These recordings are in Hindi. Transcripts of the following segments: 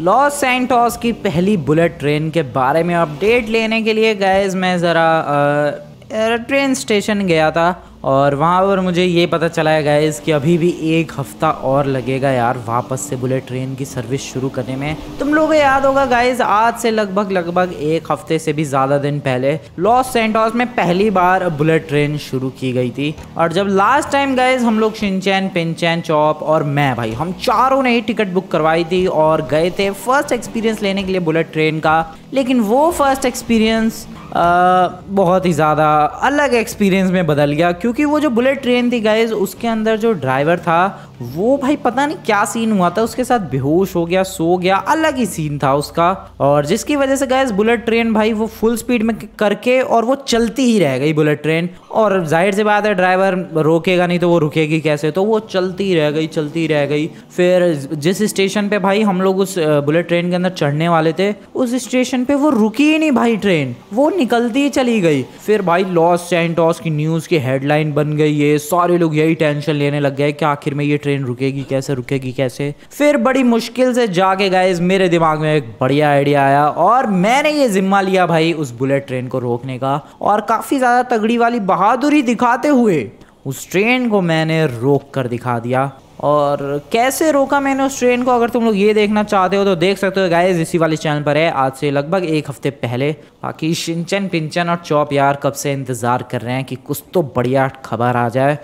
लॉस सेंटोस की पहली बुलेट ट्रेन के बारे में अपडेट लेने के लिए गैस मैं ज़रा ट्रेन स्टेशन गया था। और वहाँ पर मुझे ये पता चला है गाइज़ कि अभी भी एक हफ़्ता और लगेगा यार वापस से बुलेट ट्रेन की सर्विस शुरू करने में। तुम लोगों को याद होगा गाइज़ आज से लगभग लगभग एक हफ़्ते से भी ज़्यादा दिन पहले लॉस सेंटोस में पहली बार बुलेट ट्रेन शुरू की गई थी। और जब लास्ट टाइम गाइज़ हम लोग शिनचैन पिनचैन चौप और मैं भाई, हम चारों ने ही टिकट बुक करवाई थी और गए थे फ़र्स्ट एक्सपीरियंस लेने के लिए बुलेट ट्रेन का। लेकिन वो फ़र्स्ट एक्सपीरियंस बहुत ही ज़्यादा अलग एक्सपीरियंस में बदल गया क्योंकि वो जो बुलेट ट्रेन थी गाइज़ उसके अंदर जो ड्राइवर था वो भाई पता नहीं क्या सीन हुआ था, उसके साथ बेहोश हो गया, सो गया, अलग ही सीन था उसका। और जिसकी वजह से गाइज़ बुलेट ट्रेन भाई वो फुल स्पीड में करके और वो चलती ही रह गई बुलेट ट्रेन और ज़ाहिर सी बात है ड्राइवर रोकेगा नहीं तो वो रुकेगी कैसे? तो वो चलती रह गई, चलती रह गई। फिर जिस स्टेशन पे भाई हम लोग उस बुलेट ट्रेन के अंदर चढ़ने वाले थे, उस स्टेशन पे वो रुकी ही नहीं भाई ट्रेन वो निकलती ही चली गई। फिर भाई लॉस सेंटोस की न्यूज़ की हेडलाइन बन गई, ये सारे लोग यही टेंशन लेने लग गए कि आखिर में ये ट्रेन रुकेगी कैसे रुकेगी कैसे? फिर बड़ी मुश्किल से जाके गए मेरे दिमाग में एक बढ़िया आइडिया आया और मैंने ये जिम्मा लिया भाई उस बुलेट ट्रेन को रोकने का और काफ़ी ज़्यादा तगड़ी वाली बहादुरी दिखाते हुए उस ट्रेन को मैंने रोक कर दिखा दिया। और कैसे रोका मैंने उस ट्रेन को? अगर तुम लोग ये देखना चाहते हो तो देख सकते हो गाइस इसी वाले चैनल पर है। आज से लगभग एक हफ़्ते पहले बाकी शिंचन पिंचन और चौप यार कब से इंतज़ार कर रहे हैं कि कुछ तो बढ़िया खबर आ जाए।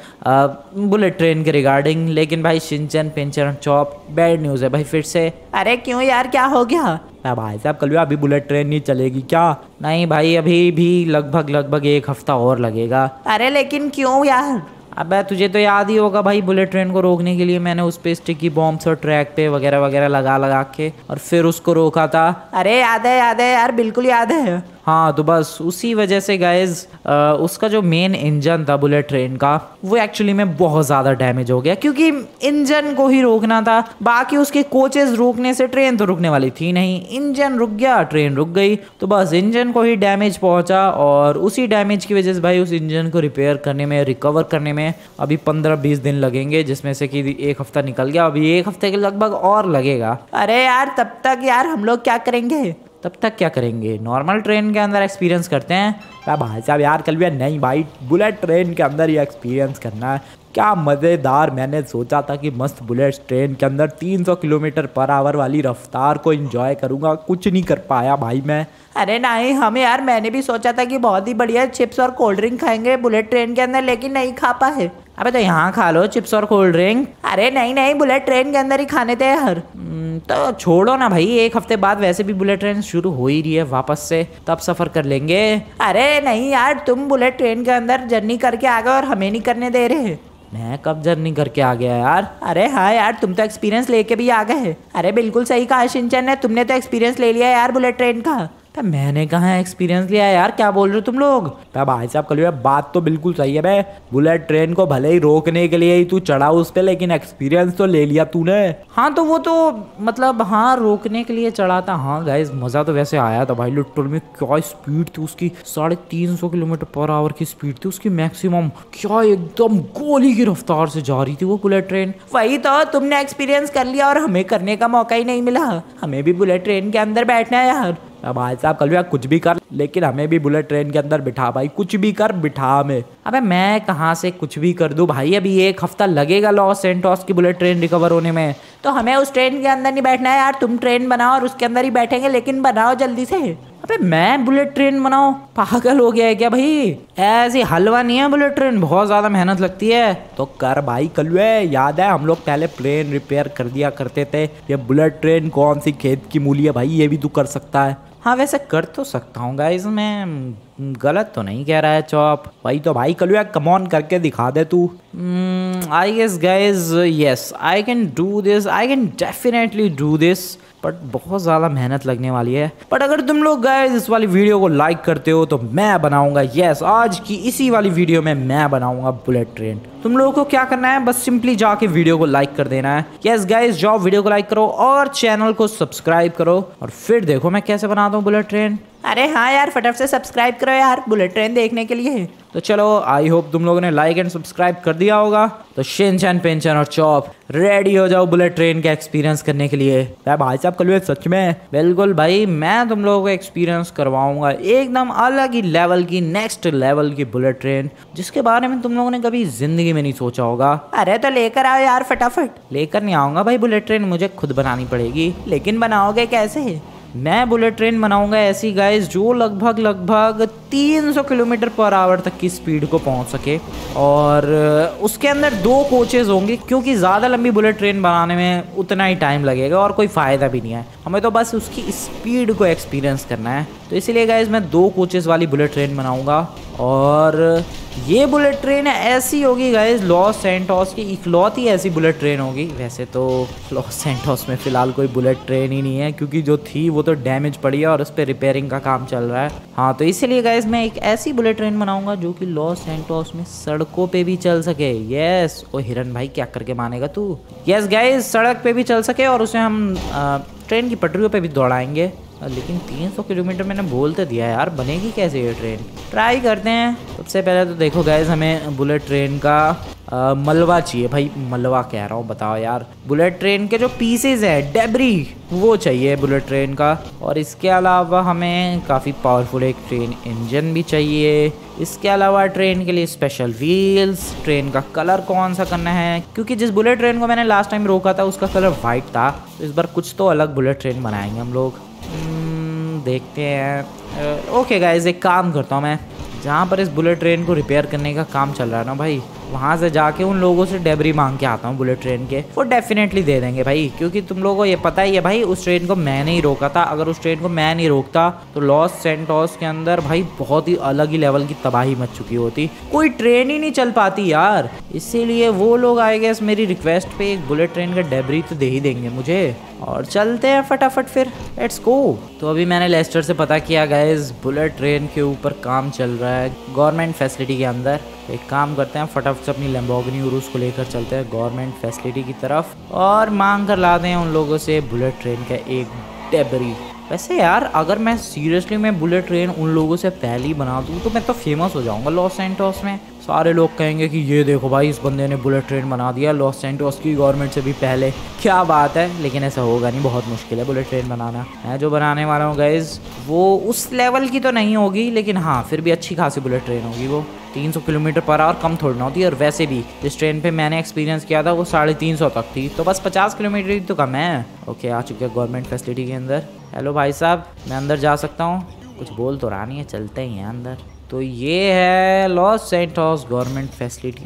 बुलेट ट्रेन के रिगार्डिंग लेकिन भाई शिंचन पिंचन और चौप बैड न्यूज़ है भाई फिर से। अरे क्यों यार, क्या हो गया? भाई साहब, कल अभी बुलेट ट्रेन नहीं चलेगी, क्या? नहीं भाई, अभी भी लगभग लगभग एक हफ़्ता और लगेगा। अरे लेकिन क्यों यार? अब तुझे तो याद ही होगा भाई बुलेट ट्रेन को रोकने के लिए मैंने उस पर स्टिकी बॉम्ब्स और ट्रैक पे वगैरह वगैरह लगा लगा के और फिर उसको रोका था। अरे याद है याद है यार, बिल्कुल याद है। हाँ तो बस उसी वजह से गाइज़ उसका जो मेन इंजन था बुलेट ट्रेन का, वो एक्चुअली में बहुत ज़्यादा डैमेज हो गया, क्योंकि इंजन को ही रोकना था। बाकी उसके कोचेस रोकने से ट्रेन तो रुकने वाली थी नहीं। इंजन रुक गया ट्रेन रुक गई तो बस इंजन को ही डैमेज पहुँचा और उसी डैमेज की वजह से भाई उस इंजन को रिपेयर करने में रिकवर करने में अभी पंद्रह बीस दिन लगेंगे, जिसमें से कि एक हफ़्ता निकल गया। अभी एक हफ़्ते के लगभग और लगेगा। अरे यार, तब तक यार हम लोग क्या करेंगे? तब तक क्या करेंगे? नॉर्मल ट्रेन के अंदर एक्सपीरियंस करते हैं। क्या भाई साहब यार, कल भी नहीं भाई बुलेट ट्रेन के अंदर ये एक्सपीरियंस करना है। क्या मज़ेदार, मैंने सोचा था कि मस्त बुलेट ट्रेन के अंदर 300 किलोमीटर पर आवर वाली रफ्तार को एंजॉय करूँगा, कुछ नहीं कर पाया भाई मैं। अरे नहीं, हमें यार, मैंने भी सोचा था कि बहुत ही बढ़िया चिप्स और कोल्ड ड्रिंक खाएँगे बुलेट ट्रेन के अंदर, लेकिन नहीं खा पाए। अबे तो यहाँ खा लो, चिप्स और कोल्ड ड्रिंक अरे नहीं नहीं बुलेट ट्रेन के अंदर ही खाने थे यार। तो छोड़ो ना भाई, एक हफ़्ते बाद वैसे भी बुलेट ट्रेन शुरू हो ही रही है वापस से, तब सफ़र कर लेंगे। अरे नहीं यार, तुम बुलेट ट्रेन के अंदर जर्नी करके आ गए और हमें नहीं करने दे रहे। मैं कब जर्नी करके आ गया यार? अरे हाँ यार, तुम तो एक्सपीरियंस लेके भी आ गए। अरे बिल्कुल सही कहा सिंचन ने, तुमने तो एक्सपीरियंस ले लिया यार बुलेट ट्रेन का। तो मैंने कहा एक्सपीरियंस लिया यार क्या बोल रहे हो तुम लोग? भाई साहब कल बात तो बिल्कुल सही है भाई। बुलेट ट्रेन को भले ही रोकने के लिए ही तू चढ़ा उस पर लेकिन एक्सपीरियंस तो ले लिया तूने। हाँ तो वो तो मतलब हाँ रोकने के लिए चढ़ा था। हाँ गाइज़ मज़ा तो वैसे आया था भाई लिटरल में क्या स्पीड थी उसकी। साढ़े तीन सौ किलोमीटर पर आवर की स्पीड थी उसकी मैक्सिमम क्या एकदम गोली की रफ्तार से जा रही थी वो बुलेट ट्रेन वही तो तुमने एक्सपीरियंस कर लिया और हमें करने का मौका ही नहीं मिला। हमें भी बुलेट ट्रेन के अंदर बैठना है यार। भाई साहब, कल कुछ भी कर, लेकिन हमें भी बुलेट ट्रेन के अंदर बिठा भाई, कुछ भी कर, बिठा हमें। अबे मैं कहाँ से कुछ भी कर दूँ भाई? अभी एक हफ़्ता लगेगा लॉस सेंटोस की बुलेट ट्रेन रिकवर होने में। तो हमें उस ट्रेन के अंदर नहीं बैठना है यार, तुम ट्रेन बनाओ और उसके अंदर ही बैठेंगे, लेकिन बनाओ जल्दी से। अबे मैं बुलेट ट्रेन बनाओ पागल हो गया है क्या भाई? ऐसी हलवा नहीं है बुलेट ट्रेन बहुत ज़्यादा मेहनत लगती है। तो कर भाई कलुए याद है, हम लोग पहले प्लेन रिपेयर कर दिया करते थे। ये बुलेट ट्रेन कौन सी खेत की मूली है भाई? ये भी तू कर सकता है। हाँ वैसे कर तो सकता हूँ गाइज़ मैं गलत तो नहीं कह रहा है, चौप। भाई तो भाई कलू कम कमॉन करके दिखा दे तू। I guess guys yes I can do this I can definitely do this but बहुत ज़्यादा मेहनत लगने वाली है। बट अगर तुम लोग गए इस वाली वीडियो को लाइक करते हो तो मैं बनाऊँगा। यस आज की इसी वाली वीडियो में मैं बनाऊँगा बुलेट ट्रेन तुम लोगों को क्या करना है? बस सिंपली जाके वीडियो को लाइक कर देना है। यस गाइस जाओ वीडियो को लाइक करो और चैनल को सब्सक्राइब करो। और फिर देखो मैं कैसे बनाता हूँ बुलेट ट्रेन अरे हाँ यार फटाफट से सब्सक्राइब करो यार बुलेट ट्रेन देखने के लिए। तो चलो आई होप तुम लोगों ने लाइक एंड सब्सक्राइब कर दिया होगा। तो शिनचैन पेंचन और चॉप रेडी हो जाओ बुलेट ट्रेन का एक्सपीरियंस करने के लिए। भाई साहब कल सच में बिल्कुल भाई मैं तुम लोगों को एक्सपीरियंस करवाऊँगा एकदम अलग ही लेवल की नेक्स्ट लेवल की बुलेट ट्रेन जिसके बारे में तुम लोगों ने कभी ज़िंदगी में नहीं सोचा होगा। अरे तो लेकर आओ यार फटाफट। लेकर नहीं आऊँगा भाई बुलेट ट्रेन मुझे खुद बनानी पड़ेगी। लेकिन बनाओगे कैसे? मैं बुलेट ट्रेन बनाऊँगा ऐसी गाइस जो लगभग लगभग 300 किलोमीटर पर आवर तक की स्पीड को पहुँच सके। और उसके अंदर दो कोचेज होंगे, क्योंकि ज़्यादा लंबी बुलेट ट्रेन बनाने में उतना ही टाइम लगेगा और कोई फ़ायदा भी नहीं है। हमें तो बस उसकी स्पीड को एक्सपीरियंस करना है। तो इसीलिए गाइज़ मैं दो कोचेज़ वाली बुलेट ट्रेन बनाऊँगा और ये बुलेट ट्रेन ऐसी होगी गाइज़ लॉस सेंटोस की इकलौती ऐसी बुलेट ट्रेन होगी। वैसे तो लॉस सेंटोस में फ़िलहाल कोई बुलेट ट्रेन ही नहीं है क्योंकि जो थी वो तो डैमेज पड़ी है और उस पर रिपेयरिंग का काम चल रहा है। हाँ तो इसीलिए गाइज़ मैं एक ऐसी बुलेट ट्रेन बनाऊँगा जो कि लॉस सेंटोस में सड़कों पर भी चल सके। येस ओ हिरन भाई क्या करके मानेगा तू? यस गाइज़ सड़क पर भी चल सके और उसे हम आ, ट्रेन की पटरियों पर भी दौड़ाएँगे। लेकिन 300 किलोमीटर मैंने बोल तो दिया यार बनेगी कैसे ये ट्रेन? ट्राई करते हैं। सबसे पहले तो देखो गैस हमें बुलेट ट्रेन का आ, मलवा चाहिए। भाई मलवा कह रहा हूँ बताओ यार। बुलेट ट्रेन के जो पीसेज है डेबरी वो चाहिए बुलेट ट्रेन का। और इसके अलावा हमें काफ़ी पावरफुल एक ट्रेन इंजन भी चाहिए। इसके अलावा ट्रेन के लिए स्पेशल व्हील्स ट्रेन का कलर कौन सा करना है? क्योंकि जिस बुलेट ट्रेन को मैंने लास्ट टाइम रोका था उसका कलर वाइट था। तो इस बार कुछ तो अलग बुलेट ट्रेन बनाएँगे हम लोग। देखते हैं। ओके गाइज़ एक काम करता हूँ मैं। जहाँ पर इस बुलेट ट्रेन को रिपेयर करने का काम चल रहा है ना भाई? वहाँ से जाके उन लोगों से डेबरी मांग के आता हूँ बुलेट ट्रेन के। वो डेफिनेटली दे देंगे भाई, क्योंकि तुम लोगों को ये पता ही है भाई, उस ट्रेन को मैं नहीं रोका था। अगर उस ट्रेन को मैं नहीं रोकता तो लॉस सेंटोस के अंदर भाई बहुत ही अलग ही लेवल की तबाही मच चुकी होती। कोई ट्रेन ही नहीं चल पाती यार। इसीलिए वो लोग आए गए मेरी रिक्वेस्ट पे एक बुलेट ट्रेन का डेबरी तो दे ही देंगे मुझे। और चलते हैं फटाफट फिर। लेट्स गो तो अभी मैंने लेस्टर से पता किया गया बुलेट ट्रेन के ऊपर काम चल रहा है गवर्नमेंट फैसिलिटी के अंदर। एक काम करते हैं, फटाफट से अपनी लेम्बोगनी और उसको लेकर चलते हैं गवर्नमेंट फैसिलिटी की तरफ़ और मांग कर लाते हैं उन लोगों से बुलेट ट्रेन का एक डेबरी वैसे यार, अगर मैं सीरियसली मैं बुलेट ट्रेन उन लोगों से पहली बना दूँ तो मैं तो फ़ेमस हो जाऊँगा लॉस एंटॉस में। सारे लोग कहेंगे कि ये देखो भाई, इस बंदे ने बुलेट ट्रेन बना दिया। लॉस सेंटोस की गवर्नमेंट से भी पहले क्या बात है? लेकिन ऐसा होगा नहीं, बहुत मुश्किल है बुलेट ट्रेन बनाना। मैं जो बनाने वाला हूँ गाइज़ वो उस लेवल की तो नहीं होगी, लेकिन हाँ फिर भी अच्छी खासी बुलेट ट्रेन होगी वो। 300 किलोमीटर पर आवर कम थोड़ी ना होती है, और वैसे भी जिस ट्रेन पे मैंने एक्सपीरियंस किया था, वो साढ़े तीन सौ तक थी। तो बस 50 किलोमीटर ही तो कम है। ओके आ चुके हैं गवर्नमेंट फैसिलिटी के अंदर। हेलो भाई साहब, मैं अंदर जा सकता हूँ? कुछ बोल तो रहा नहीं है, चलते ही हैं अंदर। तो ये है लॉस सेंटोस गवर्नमेंट फैसिलिटी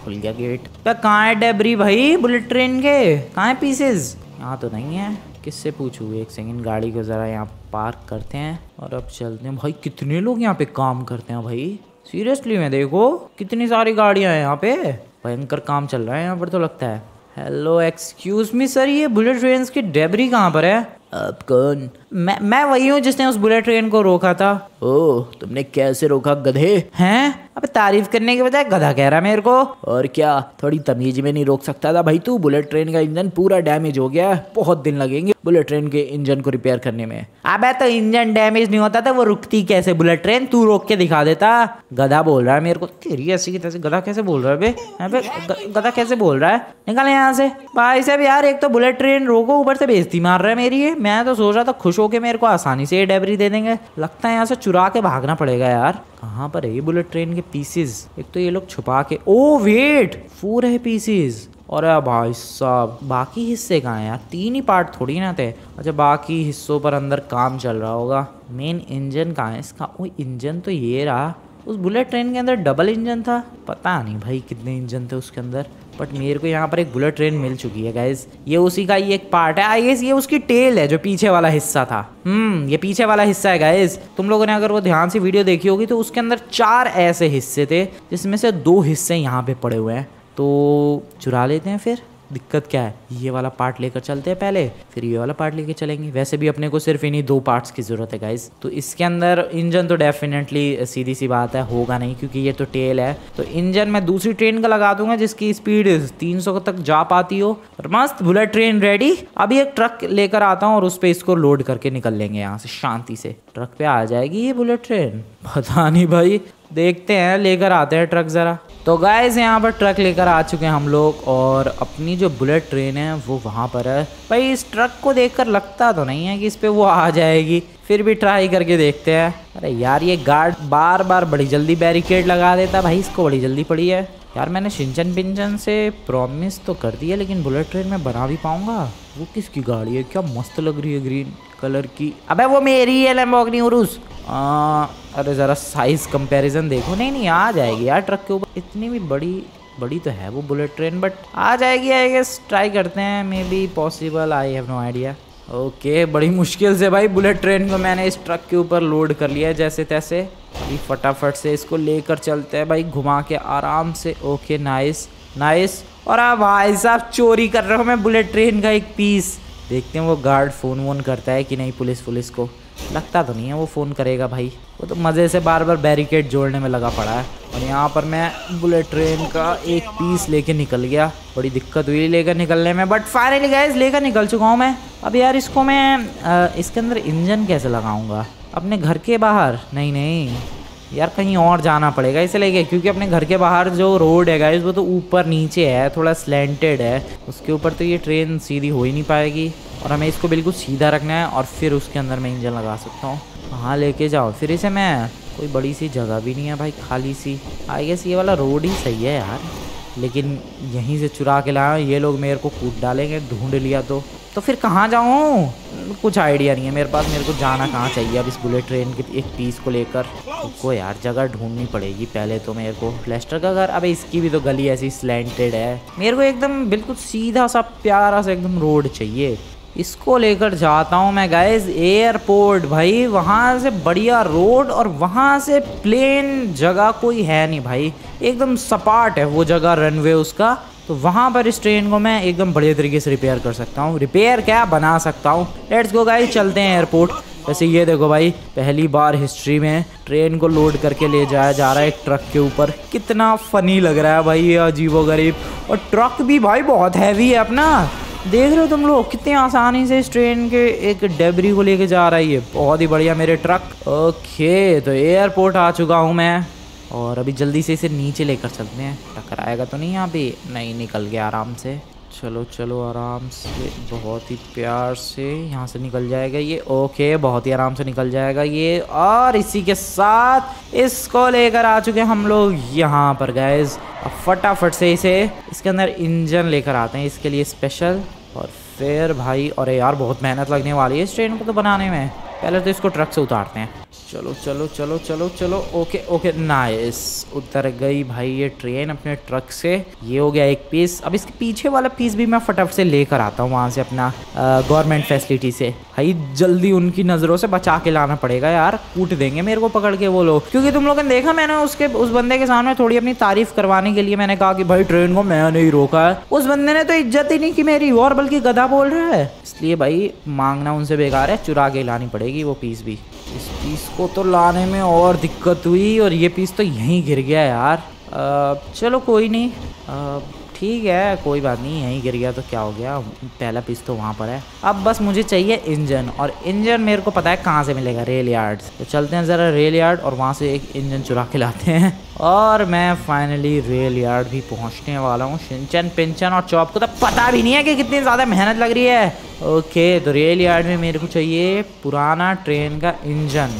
खुल गया गेट कहाँ है डेबरी भाई? बुलेट ट्रेन के। कहाँ है पीसेज यहाँ तो नहीं है। किससे पूछूँ? एक सेकंड गाड़ी को ज़रा यहाँ पार्क करते हैं। और अब चलते हैं। भाई, कितने लोग यहाँ पे काम करते हैं भाई? सीरियसली में देखो। कितनी सारी गाड़ियाँ हैं यहाँ पे। भयंकर काम चल रहा है यहाँ पर तो लगता है। हेलो एक्सक्यूज मी सर ये बुलेट ट्रेन की डेबरी कहाँ पर है? आप कौन मैं मैं वही हूँ जिसने उस बुलेट ट्रेन को रोका था। ओ तुमने कैसे रोका गधे? हैं? अब तारीफ़ करने के बजाय गधा कह रहा मेरे को। और क्या थोड़ी तमीज में नहीं रोक सकता था भाई तू? बुलेट ट्रेन का इंजन पूरा डैमेज हो गया। बहुत दिन लगेंगे बुलेट ट्रेन के इंजन को रिपेयर करने में। अब तो इंजन डैमेज नहीं होता था वो रुकती कैसे बुलेट ट्रेन तू रोक के दिखा देता। गधा बोल रहा है मेरे को। तेरी ऐसी की तैसे गधा कैसे बोल रहा है यहाँ पे गधा कैसे बोल रहा है? निकल यहाँ से। भाई साहब यार एक तो बुलेट ट्रेन रोको ऊपर से बेजती मार रहा है मेरी ये। मैं तो सोच रहा था खुश होके मेरे को आसानी से ये डेबरी दे देंगे। लगता है यहाँ से चुरा के भागना पड़ेगा यार। कहाँ पर है ये बुलेट ट्रेन के पीसेस एक तो ये लोग छुपा के, ओ वेट फोर है पीसेस और भाई साहब, बाकी हिस्से कहाँ हैं यार? तीन ही पार्ट थोड़ी ना थे। अच्छा बाकी हिस्सों पर अंदर काम चल रहा होगा। मेन इंजन कहाँ है? इसका वो इंजन तो ये रहा। उस बुलेट ट्रेन के अंदर डबल इंजन था। पता नहीं भाई कितने इंजन थे उसके अंदर बट मेरे को यहाँ पर एक बुलेट ट्रेन मिल चुकी है गाइज़ ये उसी का ही एक पार्ट है। आई गेस ये उसकी टेल है, जो पीछे वाला हिस्सा था। हम्म ये पीछे वाला हिस्सा है गाइज़ तुम लोगों ने अगर वो ध्यान से वीडियो देखी होगी तो उसके अंदर चार ऐसे हिस्से थे, जिसमें से दो हिस्से यहाँ पे पड़े हुए हैं। तो चुरा लेते हैं फिर। दिक्कत क्या है? ये वाला पार्ट लेकर चलते हैं पहले, फिर ये वाला पार्ट लेके चलेंगे। वैसे भी अपने को सिर्फ़ इन्हीं दो पार्ट्स की ज़रूरत है गाइज़ तो इसके अंदर इंजन तो डेफिनेटली सीधी सी बात है, होगा नहीं, क्योंकि ये तो टेल है। तो इंजन मैं दूसरी ट्रेन का लगा दूँगा, जिसकी स्पीड तीन सौ तक जा पाती हो। और मस्त बुलेट ट्रेन रेडी अभी एक ट्रक लेकर आता हूँ और उस पर इसको लोड करके निकल लेंगे यहाँ से, शांति से। ट्रक पे आ जाएगी ये बुलेट ट्रेन पता नहीं भाई। देखते हैं, लेकर आते हैं ट्रक ज़रा। तो गाइस यहाँ पर ट्रक लेकर आ चुके हैं हम लोग और अपनी जो बुलेट ट्रेन है, वो वहाँ पर है। भाई, इस ट्रक को देखकर लगता तो नहीं है कि इस पर वो आ जाएगी। फिर भी ट्राई करके देखते हैं। अरे यार, ये गार्ड बार बार बड़ी जल्दी बैरिकेड लगा देता। भाई, इसको बड़ी जल्दी पड़ी है। यार, मैंने सिंचन पिंचन से प्रॉमिस तो कर दिया, लेकिन बुलेट ट्रेन में बना भी पाऊँगा। वो किसकी गाड़ी है? क्या मस्त लग रही है ग्रीन कलर की। अबे, वो मेरी है लैम्बोर्गिनी उरुस अरे ज़रा साइज़ कंपैरिजन देखो। नहीं नहीं, आ जाएगी यार ट्रक के ऊपर। इतनी भी बड़ी बड़ी तो है वो बुलेट ट्रेन बट आ जाएगी आई गेस ट्राई करते हैं। Maybe possible I have no idea okay बड़ी मुश्किल से भाई बुलेट ट्रेन को मैंने इस ट्रक के ऊपर लोड कर लिया है जैसे तैसे। अभी फटाफट से इसको लेकर चलते हैं भाई, घुमा के आराम से। ओके नाइस नाइस और आप भाई साहब चोरी कर रहे हो। मैं बुलेट ट्रेन का एक पीस देखते हैं वो गार्ड फ़ोन वोन करता है कि नहीं पुलिस पुलिस को। लगता तो नहीं है वो फ़ोन करेगा भाई। वो तो मज़े से बार बार बैरिकेड जोड़ने में लगा पड़ा है। और यहाँ पर मैं बुलेट ट्रेन का एक पीस लेके निकल गया। बड़ी दिक्कत हुई लेकर निकलने में बट फाइनली गैस लेकर निकल चुका हूँ मैं। अब यार इसको मैं आ, इसके अंदर इंजन कैसे लगाऊँगा? अपने घर के बाहर? नहीं नहीं। यार कहीं और जाना पड़ेगा इसे लेके क्योंकि अपने घर के बाहर जो रोड है गाइस वो तो ऊपर नीचे है थोड़ा स्लैंटेड है। उसके ऊपर तो ये ट्रेन सीधी हो ही नहीं पाएगी। और हमें इसको बिल्कुल सीधा रखना है और फिर उसके अंदर मैं इंजन लगा सकता हूँ। कहाँ लेके जाओ। फिर इसे मैं, कोई बड़ी सी जगह भी नहीं है भाई, खाली सी। आई गेस ये वाला रोड ही सही है यार। लेकिन यहीं से चुरा के लाया, ये लोग मेरे को कूद डालेंगे, ढूंढ लिया तो। तो फिर कहाँ जाऊँ? कुछ आइडिया नहीं है मेरे पास, मेरे को जाना कहाँ चाहिए अब इस बुलेट ट्रेन के एक पीस को लेकर। उसको यार, जगह ढूंढनी पड़ेगी पहले तो मेरे को। लेस्टर का घर, अब इसकी भी तो गली ऐसी स्लैंटेड है। मेरे को एकदम बिल्कुल सीधा सा, प्यारा सा एकदम रोड चाहिए। इसको लेकर जाता हूँ मैं गैस एयरपोर्ट भाई, वहाँ से बढ़िया रोड और वहाँ से प्लेन जगह कोई है नहीं भाई। एकदम सपाट है वो जगह रनवे उसका। तो वहाँ पर इस ट्रेन को मैं एकदम बढ़िया तरीके से रिपेयर कर सकता हूँ। रिपेयर क्या? बना सकता हूँ। लेट्स गो गाइस चलते हैं एयरपोर्ट वैसे ये देखो भाई, पहली बार हिस्ट्री में ट्रेन को लोड करके ले जाया जा रहा है एक ट्रक के ऊपर। कितना फनी लग रहा है भाई, ये अजीबो गरीब और ट्रक भी भाई बहुत हैवी है अपना। देख रहे हो तुम लोग, कितने आसानी से इस ट्रेन के एक डेबरी को लेके जा रही है बहुत ही बढ़िया मेरे ट्रक ओके तो एयरपोर्ट आ चुका हूँ मैं। और अभी जल्दी से इसे नीचे लेकर चलते हैं। टकराएगा तो नहीं यहाँ पे? नहीं, निकल गया आराम से। चलो चलो आराम से, बहुत ही प्यार से यहाँ से निकल जाएगा ये। ओके, बहुत ही आराम से निकल जाएगा ये। और इसी के साथ इसको लेकर आ चुके हम लोग यहाँ पर गए अब फटाफट से इसे, इसके अंदर इंजन लेकर आते हैं, इसके लिए स्पेशल और फिर भाई, अरे यार, बहुत मेहनत लगने वाली है इस ट्रेन को तो बनाने में। पहले तो इसको ट्रक से उतारते हैं। चलो चलो चलो चलो चलो। ओके ओके नाइस उतर गई भाई ये ट्रेन अपने ट्रक से। ये हो गया एक पीस अब इसके पीछे वाला पीस भी मैं फटाफट से लेकर आता हूँ वहाँ से अपना गवर्नमेंट फैसिलिटी से। भाई, जल्दी उनकी नज़रों से बचा के लाना पड़ेगा यार। कूट देंगे मेरे को पकड़ के वो लोग। क्योंकि तुम लोगों ने देखा मैंने उसके, उस बंदे के सामने थोड़ी अपनी तारीफ़ करवाने के लिए मैंने कहा कि भाई ट्रेन को मैं नहीं रोका है। उस बंदे ने तो इज़्ज़त ही नहीं की मेरी, और बल्कि गधा बोल रहा है। इसलिए भाई, मांगना उनसे बेकार है, चुरा के लानी पड़ेगी वो पीस भी। इस पीस को तो लाने में और दिक्कत हुई और ये पीस तो यहीं गिर गया यार। आ, चलो कोई नहीं। आ, ठीक है, कोई बात नहीं, यहीं गिर गया तो क्या हो गया? पहला पीस तो वहाँ पर है। अब बस मुझे चाहिए इंजन, और इंजन मेरे को पता है कहाँ से मिलेगा रेल यार्ड तो चलते हैं ज़रा रेल यार्ड और वहाँ से एक इंजन चुरा के लाते हैं। और मैं फाइनली रेल यार्ड भी पहुँचने वाला हूँ सिंचन पिंचन और चौप को तो पता भी नहीं है कि कितनी ज़्यादा मेहनत लग रही है। ओके तो रेल यार्ड में मेरे को चाहिए पुराना ट्रेन का इंजन,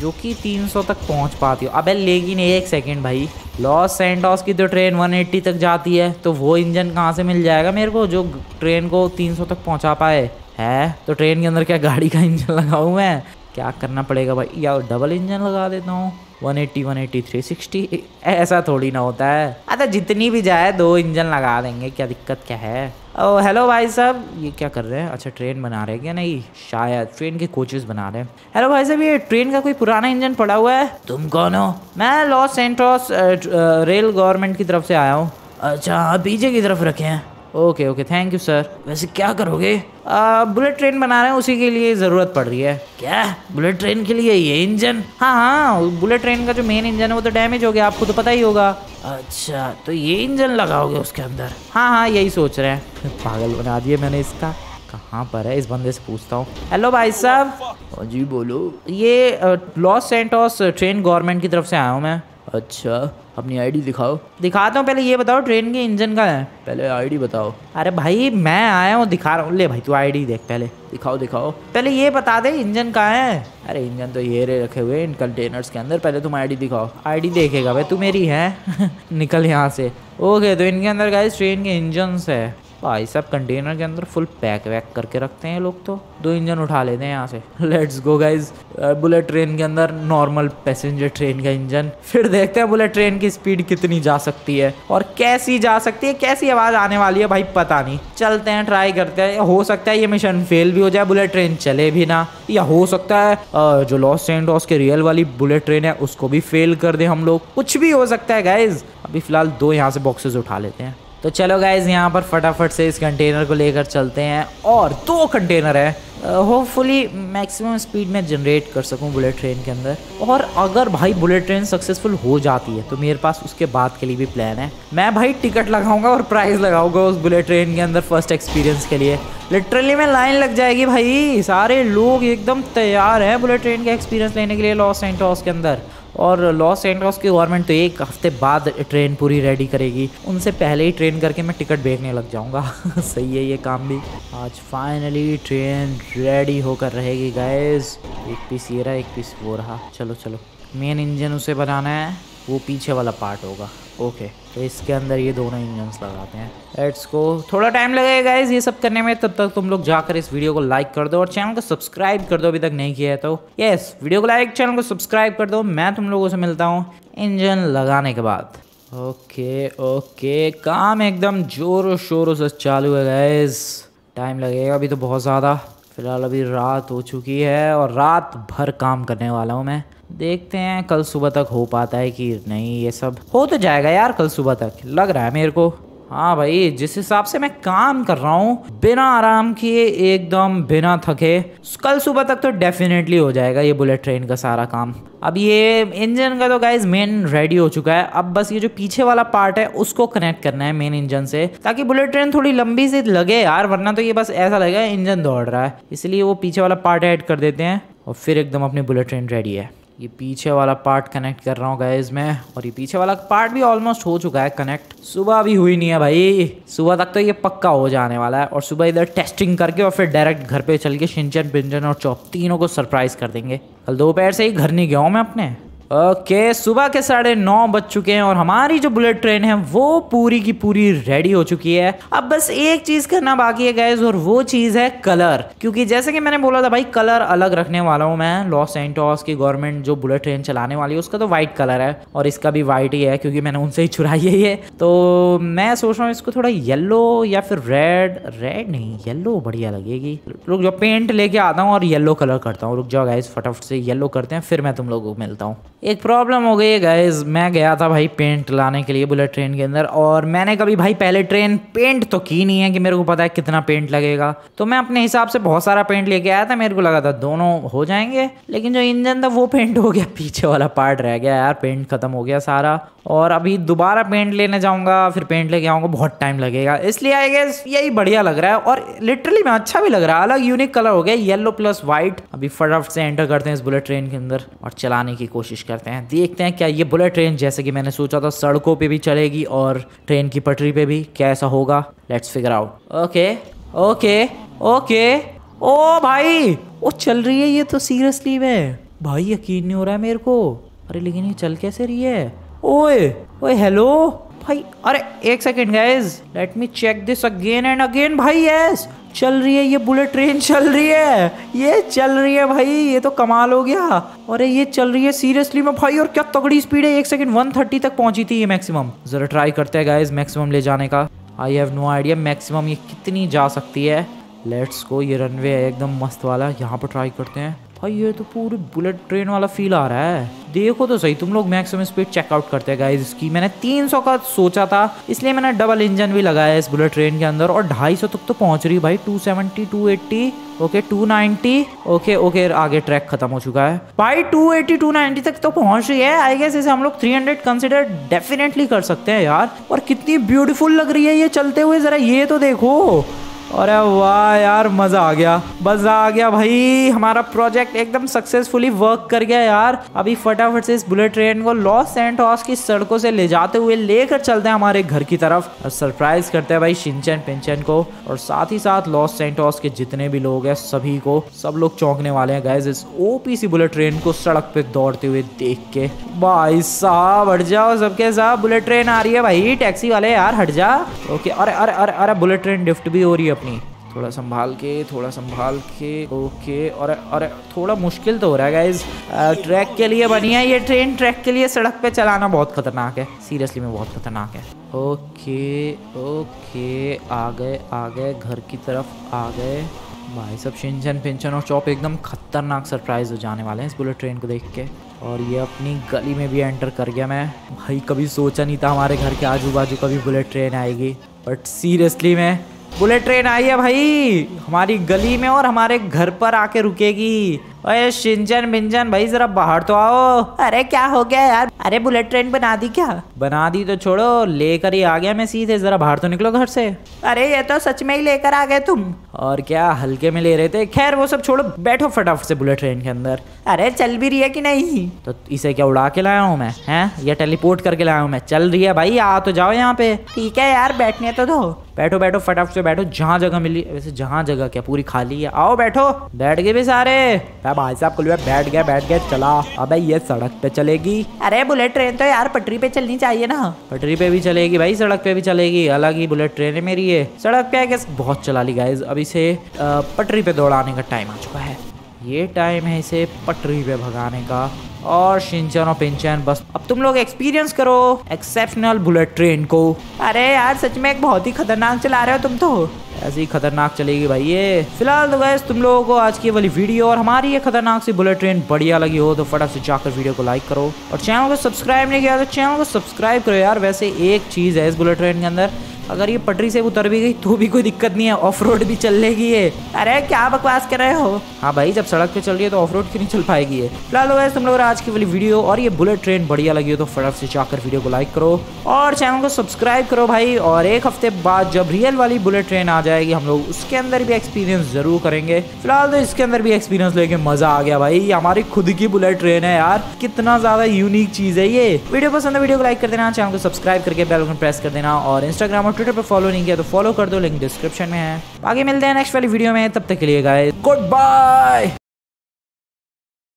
जो कि 300 तक पहुँच पाती हो। अबे लेकिन एक सेकंड भाई। लॉस सेंटॉस की तो ट्रेन 180 तक जाती है तो वो इंजन कहाँ से मिल जाएगा मेरे को, जो ट्रेन को 300 तक पहुँचा पाए? है? तो ट्रेन के अंदर क्या गाड़ी का इंजन लगाऊँ मैं क्या करना पड़ेगा भाई? या डबल इंजन लगा देता हूँ। 180, 180, 360 ऐसा थोड़ी ना होता है। अच्छा जितनी भी जाए दो इंजन लगा देंगे क्या दिक्कत क्या है? ओ हेलो भाई साहब ये क्या कर रहे हैं? अच्छा ट्रेन बना रहे हैं क्या? नहीं शायद ट्रेन के कोचेस बना रहे हैं। हेलो भाई साहब ये ट्रेन का कोई पुराना इंजन पड़ा हुआ है? तुम कौन हो? मैं लॉस सेंटोस रेल गवर्नमेंट की तरफ़ से आया हूँ। अच्छा पीछे की तरफ़ रखे हैं? Okay okay thank you sir वैसे क्या करोगे? आ, बुलेट ट्रेन बना रहे हैं उसी के लिए ज़रूरत पड़ रही है। क्या? बुलेट ट्रेन के लिए ये इंजन हाँ हाँ बुलेट ट्रेन का जो मेन इंजन है वो तो डैमेज हो गया आपको तो पता ही होगा। अच्छा तो ये इंजन लगाओगे उसके अंदर? हाँ हाँ यही सोच रहे हैं। पागल बना दिया मैंने इसका। कहाँ पर है? इस बंदे से पूछता हूँ। हेलो भाई साहब। हाँ जी बोलो। ये लॉस सेंटोस ट्रेन गवर्नमेंट की तरफ़ से आया हूँ मैं। अच्छा अपनी आईडी दिखाओ। दिखाता हूँ पहले ये बताओ ट्रेन के इंजन का है? पहले आईडी बताओ। अरे भाई मैं आया हूँ दिखा रहा हूँ। ले भाई तू आईडी देख पहले। दिखाओ दिखाओ। पहले ये बता दे इंजन कहाँ है? अरे इंजन तो ये रे रखे हुए इन कंटेनर्स के अंदर। पहले तुम आईडी दिखाओ। आईडी देखेगा भाई तू मेरी है। निकल यहाँ से। ओके तो इनके अंदर गाइस ट्रेन के इंजन है। भाई सब कंटेनर के अंदर फुल पैक वैक करके रखते हैं लोग तो। दो इंजन उठा लेते हैं यहाँ से। Let's go guys bullet train के अंदर नॉर्मल पैसेंजर ट्रेन का इंजन फिर देखते हैं बुलेट ट्रेन की स्पीड कितनी जा सकती है। और कैसी जा सकती है, कैसी आवाज़ आने वाली है, भाई पता नहीं। चलते हैं ट्राई करते हैं। हो सकता है ये मिशन फेल भी हो जाए बुलेट ट्रेन चले भी ना। या हो सकता है जो लॉस सेंटोस के रियल वाली बुलेट ट्रेन है, उसको भी फेल कर दे हम लोग। कुछ भी हो सकता है गाइज़ अभी फ़िलहाल दो यहाँ से बॉक्सेस उठा लेते हैं। तो चलो गाइज़ यहाँ पर फटाफट से इस कंटेनर को लेकर चलते हैं। और दो कंटेनर है। होपफुली मैक्सिमम स्पीड में जनरेट कर सकूँ बुलेट ट्रेन के अंदर। और अगर भाई बुलेट ट्रेन सक्सेसफुल हो जाती है तो मेरे पास उसके बाद के लिए भी प्लान है। मैं भाई टिकट लगाऊँगा और प्राइस लगाऊँगा उस बुलेट ट्रेन के अंदर फ़र्स्ट एक्सपीरियंस के लिए। लिटरली में लाइन लग जाएगी भाई। सारे लोग एकदम तैयार हैं बुलेट ट्रेन का एक्सपीरियंस लेने के लिए लॉस एंटॉस के अंदर। और लॉस एंड्रॉस की गवर्नमेंट तो एक हफ़्ते बाद ट्रेन पूरी रेडी करेगी। उनसे पहले ही ट्रेन करके मैं टिकट बेचने लग जाऊँगा। सही है ये काम भी। आज फाइनली ट्रेन रेडी होकर रहेगी गैस एक पीस ये रहा, एक पीस वो रहा। चलो चलो। मेन इंजन उसे बनाना है। वो पीछे वाला पार्ट होगा। ओके तो इसके अंदर ये दोनों इंजन्स लगाते हैं। लेट्स को थोड़ा टाइम लगेगा गाइज़ ये सब करने में। तब तक तुम लोग जाकर इस वीडियो को लाइक कर दो और चैनल को सब्सक्राइब कर दो। अभी तक नहीं किया है तो। यस वीडियो को लाइक चैनल को सब्सक्राइब कर दो। मैं तुम लोगों से मिलता हूँ इंजन लगाने के बाद। ओके ओके काम एकदम जोरों शोरों से चालू है गाइज़ टाइम लगेगा अभी तो बहुत ज़्यादा। फ़िलहाल अभी रात हो चुकी है और रात भर काम करने वाला हूँ मैं। देखते हैं कल सुबह तक हो पाता है कि नहीं ये सब। हो तो जाएगा यार कल सुबह तक, लग रहा है मेरे को। हाँ भाई, जिस हिसाब से मैं काम कर रहा हूँ, बिना आराम किए, एकदम बिना थके, कल सुबह तक तो डेफिनेटली हो जाएगा ये बुलेट ट्रेन का सारा काम। अब ये इंजन का तो गाइज़ मेन रेडी हो चुका है। अब बस ये जो पीछे वाला पार्ट है, उसको कनेक्ट करना है मेन इंजन से, ताकि बुलेट ट्रेन थोड़ी लंबी से लगे यार, वरना तो ये बस ऐसा लगेगा इंजन दौड़ रहा है। इसलिए वो पीछे वाला पार्ट ऐड कर देते हैं, और फिर एकदम अपनी बुलेट ट्रेन रेडी है। ये पीछे वाला पार्ट कनेक्ट कर रहा हूँ गाइज़ मैं। और ये पीछे वाला पार्ट भी ऑलमोस्ट हो चुका है कनेक्ट सुबह अभी हुई नहीं है भाई। सुबह तक तो ये पक्का हो जाने वाला है। और सुबह इधर टेस्टिंग करके और फिर डायरेक्ट घर पे चल के शिंचन बिंजन और चौप तीनों को सरप्राइज़ कर देंगे। कल दोपहर से ही घर नहीं गया हूँ मैं अपने। ओके, सुबह के साढ़े नौ बज चुके हैं और हमारी जो बुलेट ट्रेन है, वो पूरी की पूरी रेडी हो चुकी है। अब बस एक चीज़ करना बाकी है गैस और वो चीज़ है कलर क्योंकि जैसे कि मैंने बोला था, भाई कलर अलग रखने वाला हूँ मैं। लॉस एंटोस की गवर्नमेंट जो बुलेट ट्रेन चलाने वाली है, उसका तो व्हाइट कलर है और इसका भी व्हाइट ही है, क्योंकि मैंने उनसे ही चुराई है ये। तो मैं सोच रहा हूँ इसको थोड़ा येल्लो या फिर रेड रेड नहीं येल्लो बढ़िया लगेगी। रुक जाओ पेंट लेके आता हूँ और येल्लो कलर करता हूँ। रुक जाओ गाइस फटाफट से येल्लो करते हैं, फिर मैं तुम लोगों को मिलता हूँ। एक प्रॉब्लम हो गई गाइज़ मैं गया था भाई पेंट लाने के लिए बुलेट ट्रेन के अंदर और मैंने कभी भाई पहले ट्रेन पेंट तो की नहीं है कि मेरे को पता है कितना पेंट लगेगा। तो मैं अपने हिसाब से बहुत सारा पेंट लेके आया था, मेरे को लगा था दोनों हो जाएँगे, लेकिन जो इंजन था वो पेंट हो गया, पीछे वाला पार्ट रह गया यार पेंट खत्म हो गया सारा। और अभी दोबारा पेंट लेने जाऊँगा, फिर पेंट लेके आऊँगा, बहुत टाइम लगेगा। इसलिए आई गेस यही बढ़िया लग रहा है और लिटरली में अच्छा भी लग रहा है। अलग यूनिक कलर हो गया येलो प्लस व्हाइट अभी फटाफट से एंटर करते हैं इस बुलेट ट्रेन के अंदर और चलाने की कोशिश करते हैं। देखते हैं क्या ये बुलेट ट्रेन जैसे कि मैंने सोचा था, सड़कों पे भी चलेगी और ट्रेन की पटरी पे भी क्या ऐसा होगा? Let's figure out okay okay okay oh भाई वो चल रही है ये तो सीरियसली में। भाई, यकीन नहीं हो रहा है मेरे को। अरे, लेकिन ये चल कैसे रही है? ओए ओए हेलो भाई, अरे, एक second guys let me check this again and again भाई यस चल रही है, ये बुलेट ट्रेन चल रही है। ये चल रही है भाई, ये तो कमाल हो गया। अरे, ये चल रही है, सीरियसली में भाई, और क्या तगड़ी स्पीड है, एक सेकंड 130 तक पहुँची थी ये मैक्सिमम जरा ट्राई करते हैं गाइज़ मैक्सिमम ले जाने का। I have no idea maximum ये कितनी जा सकती है। लेट्स को ये रनवे है, एकदम मस्त वाला। यहाँ पर ट्राई करते हैं। भाई, ये तो पूरी बुलेट ट्रेन वाला फील आ रहा है। देखो तो सही, तुम लोग मैक्सिमम स्पीड चेकआउट करते हैं गाइस इसकी। मैंने 300 का सोचा था, इसलिए मैंने डबल इंजन भी लगाया इस बुलेट ट्रेन के अंदर, और 250 तक तो पहुँच रही भाई 270 280 ओके 290 ओके ओके आगे ट्रैक खत्म हो चुका है। भाई 280 290 तक तो पहुँच रही है आई गेस इसे हम लोग 300 कंसिडर डेफिनेटली कर सकते हैं यार। और कितनी ब्यूटीफुल लग रही है ये चलते हुए, जरा ये तो देखो। अरे वाह यार, मज़ा आ गया। मज़ा आ गया भाई। हमारा प्रोजेक्ट एकदम सक्सेसफुली वर्क कर गया यार। अभी फटाफट से इस बुलेट ट्रेन को लॉस सेंटोस की सड़कों से ले जाते हुए लेकर चलते हैं हमारे घर की तरफ़। और सरप्राइज़ करते हैं भाई शिनचैन पिंचन को। और साथ ही साथ लॉस सेंटोस के जितने भी लोग हैं, सभी को। सब लोग चौंकने वाले हैं गाइज़ इस ओपी बुलेट ट्रेन को सड़क पे दौड़ते हुए देख के। भाई साहब, हट जाओ सबके साथ। बुलेट ट्रेन आ रही है भाई टैक्सी वाले, यार, हट जा। ओके अरे अरे अरे अरे बुलेट ट्रेन लिफ्ट भी हो रही है। अपनी। थोड़ा संभाल के, थोड़ा संभाल के, ओके, और अरे थोड़ा मुश्किल तो हो रहा है गाइज़ ट्रैक के लिए बनी है ये ट्रेन ट्रैक के लिए सड़क पे चलाना बहुत खतरनाक है. सीरियसली में बहुत खतरनाक है. ओके ओके, आ गए आ गए, घर की तरफ़ आ गए. भाई सब शिंचन पिंचन और चौप एकदम खतरनाक सरप्राइज़ हो जाने वाले हैं इस बुलेट ट्रेन को देख के. और ये अपनी गली में भी एंटर कर गया मैं. भाई कभी सोचा नहीं था हमारे घर के आजू बाजू कभी बुलेट ट्रेन आएगी. बट सीरियसली में बुलेट ट्रेन आई है भाई। हमारी गली में और हमारे घर पर आके रुकेगी। अरे शिंजन मिंजन भाई जरा बाहर तो आओ। अरे क्या हो गया यार? अरे बुलेट ट्रेन बना दी क्या? बना दी तो छोड़ो लेकर ही आ गया मैं सीधे जरा बाहर तो निकलो घर से। अरे ये तो सच में ही लेकर आ गए तुम। और क्या हल्के में ले रहे थे? खैर वो सब छोड़ो बैठो फटाफट से बुलेट ट्रेन के अंदर। अरे चल भी रही है कि नहीं? तो इसे क्या उड़ा के लाया हूँ मैं हैं? या टेलीपोर्ट करके लाया हूँ मैं? चल रही है भाई आ तो जाओ यहाँ पे। ठीक है यार बैठने तो दो। बैठो बैठो फटाफट से बैठो जहाँ जगह मिली वैसे जहाँ जगह क्या पूरी खाली है। आओ बैठो बैठ गए भी सारे। भाई साहब कुलवे बैठ गया बैठ गया चला। अबे ये सड़क पे चलेगी। अरे बुलेट ट्रेन तो यार पटरी पे चलनी चाहिए ना। पटरी पे भी चलेगी भाई सड़क पे भी चलेगी। अलग ही बुलेट ट्रेन है मेरी ये। सड़क पे है बहुत चला ली गाइज़ अभी इसे पटरी पे दौड़ाने का टाइम आ चुका है। ये टाइम है इसे पटरी पे भगाने का। और शिंचन और पिंचन बस। अब तुम लोग एक्सपीरियंस करो एक्सेप्शनल बुलेट ट्रेन को। अरे यार सच में एक बहुत ही खतरनाक चला रहे हो तुम तो। ऐसी खतरनाक चलेगी भाई ये। फ़िलहाल तो गैस तुम लोगों को आज की वाली वीडियो और हमारी ये खतरनाक सी बुलेट ट्रेन बढ़िया लगी हो तो फटाक से जाकर वीडियो को लाइक करो। और चैनल को सब्सक्राइब नहीं किया तो चैनल को सब्सक्राइब करो यार। वैसे एक चीज़ है इस बुलेट ट्रेन के अंदर अगर ये पटरी से उतर भी गई तो भी कोई दिक्कत नहीं है ऑफ़ रोड भी चल लेगी ये। अरे क्या बकवास कर रहे हो? हाँ भाई जब सड़क पे चल रही है तो ऑफ़ रोड क्यों नहीं चल पाएगी ये? फ़िलहाल वैसे तुम लोग आज की वाली वीडियो और ये बुलेट ट्रेन बढ़िया लगी हो तो फटाफट से जाकर वीडियो को लाइक करो और चैनल को सब्सक्राइब करो भाई। और एक हफ़्ते बाद जब रियल वाली बुलेट ट्रेन आ जाएगी, हम लोग उसके अंदर भी एक्सपीरियंस ज़रूर करेंगे। फ़िलहाल तो इसके अंदर भी एक्सपीरियंस लेके मज़ा आ गया भाई। हमारी खुद की बुलेट ट्रेन है यार। कितना ज़्यादा यूनिक चीज़ है ये। वीडियो पसंद है, वीडियो को लाइक कर देना चैनल को सब्सक्राइब करके बेल आइकन प्रेस कर देना और इंस्टाग्राम और ट्विटर पर फॉलो नहीं किया तो फॉलो कर दो लिंक डिस्क्रिप्शन में है। आगे मिलते हैं नेक्स्ट वाली वीडियो में। तब तक के लिए गाइस गुड बाय